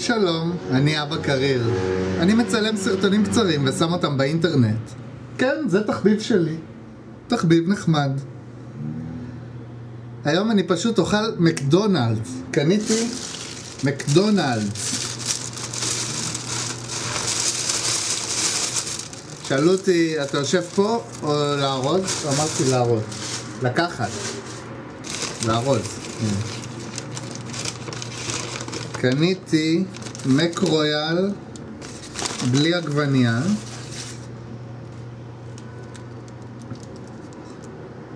שלום, אני אבא קריר. אני מצלם סרטונים קצרים ושם אותם באינטרנט. כן, זה תחביב שלי. תחביב נחמד. היום אני פשוט אוכל מקדונלדס. קניתי מקדונלדס. שאלו אותי, אתה יושב פה או לארוז? אמרתי לארוז. לקחת. לארוז. קניתי מק רויאל בלי עגבנייה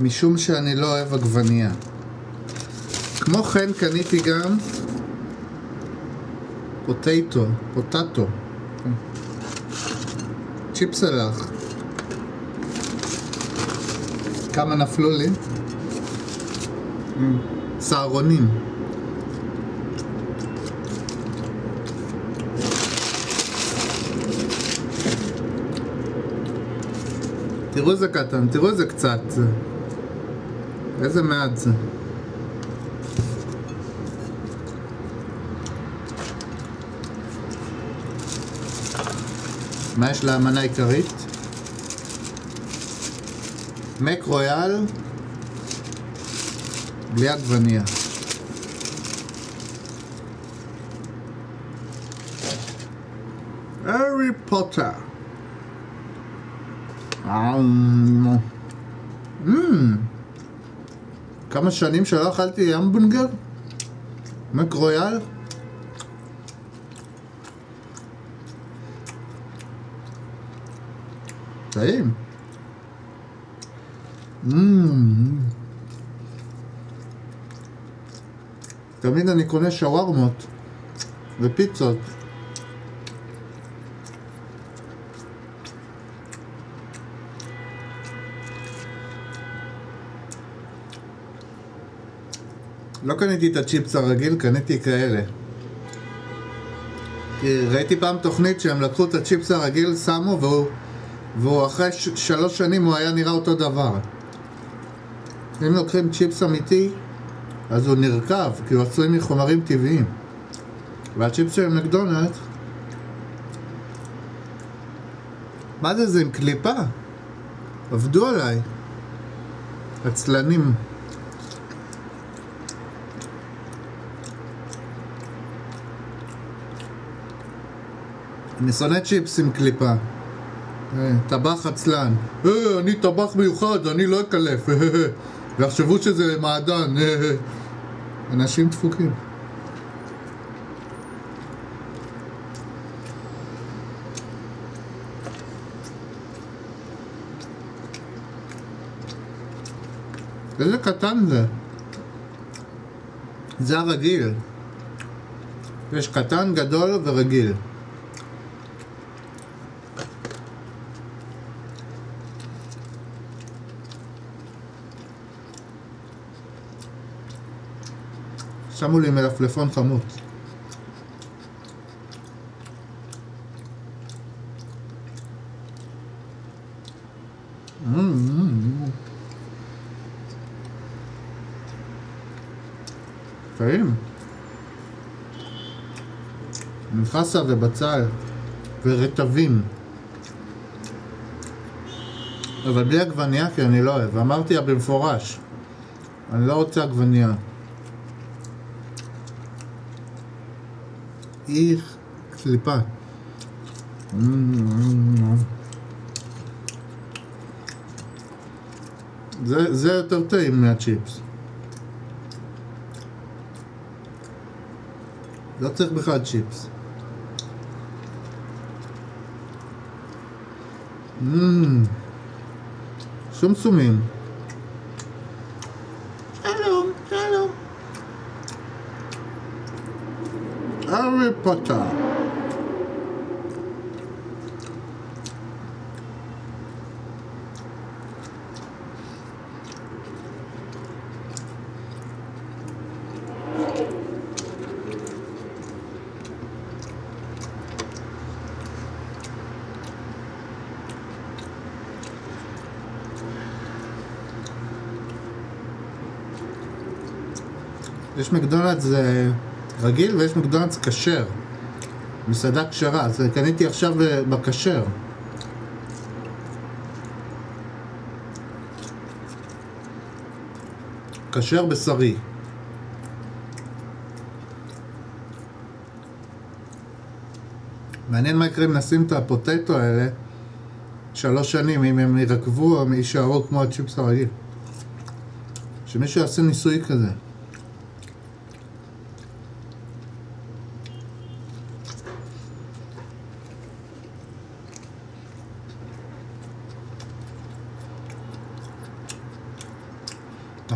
משום שאני לא אוהב עגבנייה. כמו כן קניתי גם פוטטו, פוטטו, צ'יפס הלך. כמה נפלו לי? סהרונים. תראו איזה קטן, תראו איזה קצת זה. איזה מעט זה. מה יש למנה העיקרית? מק רויאל בלי עגבנייה. הארי פוטר. אמ, כמה שנים שלא אכלתי המבונגר? מק רויאל? טעים. תמיד אני קונה שווארמות ופיצות. לא קניתי את הצ'יפס הרגיל, קניתי כאלה. ראיתי פעם תוכנית שהם לקחו את הצ'יפס הרגיל, שמו, והוא, והוא אחרי ש- שלוש שנים הוא היה נראה אותו דבר. אם לוקחים צ'יפס אמיתי, אז הוא נרקב, כי הוא עשוי מחומרים טבעיים. והצ'יפס של מקדונלד, מה זה זה עם קליפה? עבדו עליי. עצלנים. אני שונא צ'יפס עם קליפה. אה, טבח עצלן. אה, אני טבח מיוחד, אני לא אקלף. ויחשבו שזה מעדן. אה, אנשים דפוקים. איזה קטן זה. זה הרגיל. יש קטן, גדול ורגיל. שמו לי מלפלפון חמוץ. טעים. עם חסה ובצל ורטבים. אבל בלי עגבנייה כי אני לא אוהב. אמרתי במפורש. אני לא רוצה עגבנייה. איך קליפה. זה, זה יותר טעים מהצ'יפס. לא צריך בכלל צ'יפס. מmm, שומשונים. שלום, שלום. הארי פוטר. יש מקדונלדס אה, רגיל ויש מקדונלדס כשר. מסעדה כשרה, אז קניתי עכשיו בכשר. כשר בשרי. מעניין מה יקרה אם נשים את הפוטטו האלה שלוש שנים, אם הם ירקבו או יישארו כמו הצ'יפס הרגיל. שמישהו יעשה ניסוי כזה.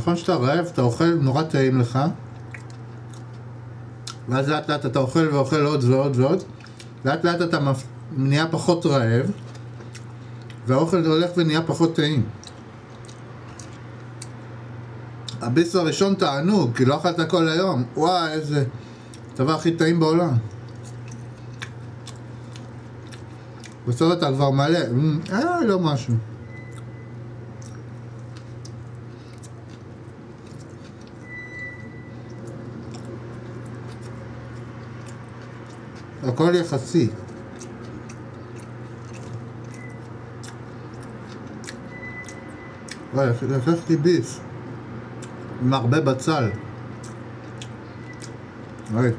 נכון שאתה רעב, אתה אוכל, נורא טעים לך ואז לאט לאט אתה אוכל ואוכל עוד ועוד ועוד לאט לאט אתה נהיה פחות רעב והאוכל הולך ונהיה פחות טעים. הביס הראשון תענוג, כי לא אכלת כל היום וואי, איזה הדבר הכי טעים בעולם. בסוף אתה כבר מלא, אה, לא משהו הכל יחסי. לקחתי ביס עם הרבה בצל. וואי.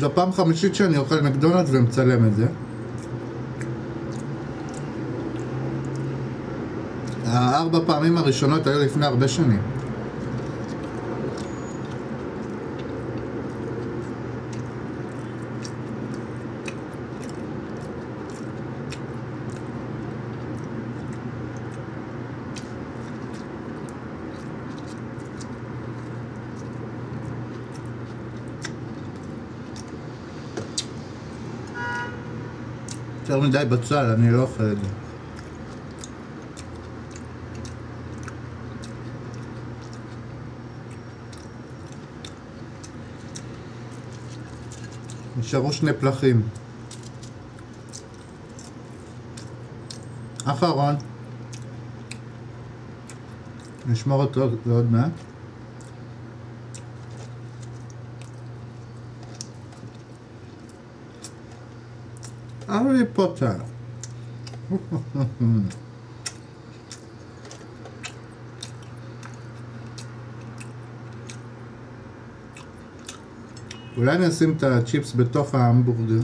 זו פעם חמישית שאני אוכל מקדונלדס ומצלם את זה. הארבע פעמים הראשונות היו לפני הרבה שנים. יותר מדי בצל, אני לא אוכל את זה. נשארו שני פלחים. אחרון. נשמור אותו לעוד מעט. הארי פוטר. אולי נשים את הצ'יפס בתוך ההמבורגר.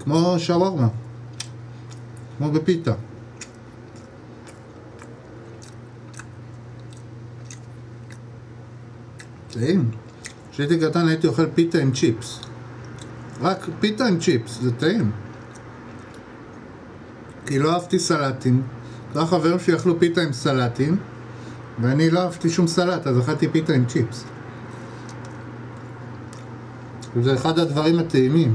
כמו שווארמה, כמו בפיתה. טעים. כשהייתי קטן הייתי אוכל פיתה עם צ'יפס. רק פיתה עם צ'יפס, זה טעים. כי לא אהבתי סלטים. לא החברים שלי אכלו פיתה עם סלטים, ואני לא אהבתי שום סלט, אז אכלתי פיתה עם צ'יפס. זה אחד הדברים הטעימים.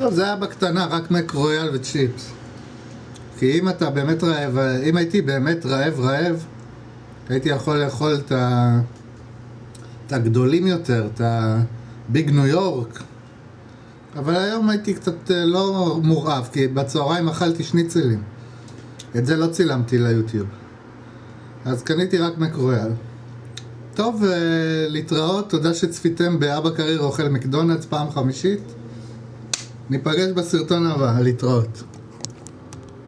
לא, זה היה בקטנה, רק מקרויאל וצ'יפס. כי אם אתה באמת רעב, אם הייתי באמת רעב רעב, הייתי יכול לאכול את, ה... את הגדולים יותר, את הביג ניו יורק. אבל היום הייתי קצת אה, לא מורעב, כי בצהריים אכלתי שניצלים. את זה לא צילמתי ליוטיוב. אז קניתי רק מקרויאל. טוב, אה, להתראות, תודה שצפיתם באבא קריר אוכל מקדונלדס פעם חמישית. ניפגש בסרטון הבא, להתראות.